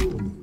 Ooh.